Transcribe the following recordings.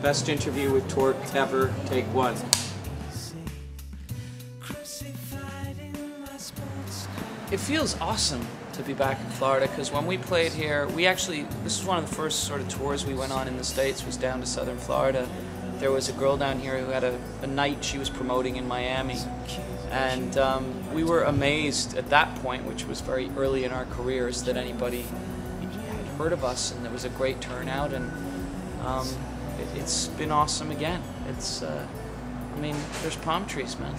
Best interview with Torque ever, take one. It feels awesome to be back in Florida because when we played here, we actually, this is one of the first sort of tours we went on in the States, was down to southern Florida. There was a girl down here who had a, a night she was promoting in Miami. And um, we were amazed at that point, which was very early in our careers, that anybody had heard of us and there was a great turnout. And um, it, has been awesome again. It's, uh, I mean, there's palm trees, man.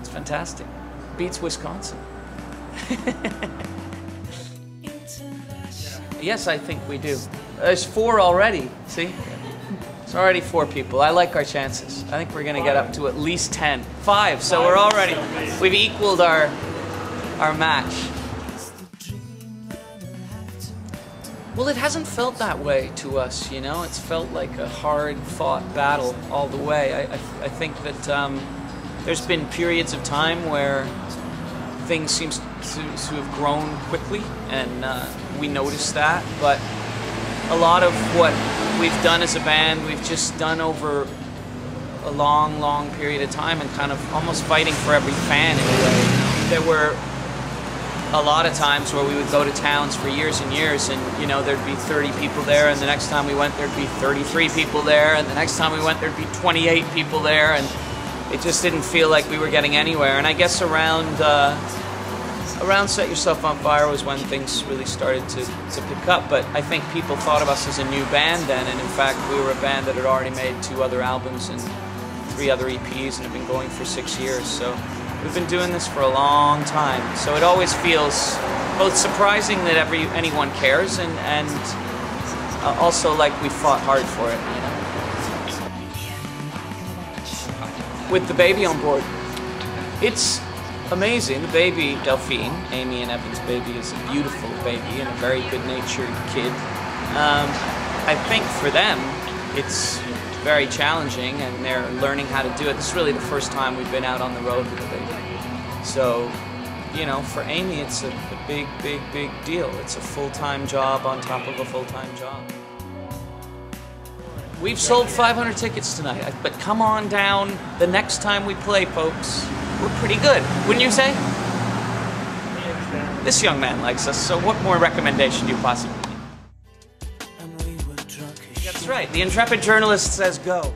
It's fantastic. Beats Wisconsin. yes, I think we do. There's four already, see? It's already four people. I like our chances. I think we're going to get up to at least ten. Five, so we're already, we've equaled our, our match. Well, it hasn't felt that way to us, you know? It's felt like a hard fought battle all the way. I, I, I think that um, there's been periods of time where things seem to, to have grown quickly, and uh, we notice that. But a lot of what we've done as a band, we've just done over a long, long period of time and kind of almost fighting for every fan in a way. There were a lot of times where we would go to towns for years and years and you know there'd be 30 people there and the next time we went there'd be 33 people there and the next time we went there'd be 28 people there and it just didn't feel like we were getting anywhere and I guess around uh, around Set Yourself on Fire was when things really started to, to pick up but I think people thought of us as a new band then and in fact we were a band that had already made two other albums and three other EPs and have been going for six years so We've been doing this for a long time, so it always feels both surprising that every anyone cares and and uh, also like we fought hard for it. You know? With the baby on board, it's amazing. The baby, Delphine, Amy and Evan's baby, is a beautiful baby and a very good-natured kid. Um, I think for them, it's very challenging and they're learning how to do it. This is really the first time we've been out on the road with a baby. So, you know, for Amy, it's a, a big, big, big deal. It's a full-time job on top of a full-time job. We've sold 500 tickets tonight, but come on down the next time we play, folks. We're pretty good, wouldn't you say? This young man likes us, so what more recommendation do you possibly need? That's right. The intrepid journalist says go.